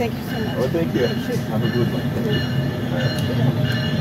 Thank you so much. Well, thank you. Have a good one.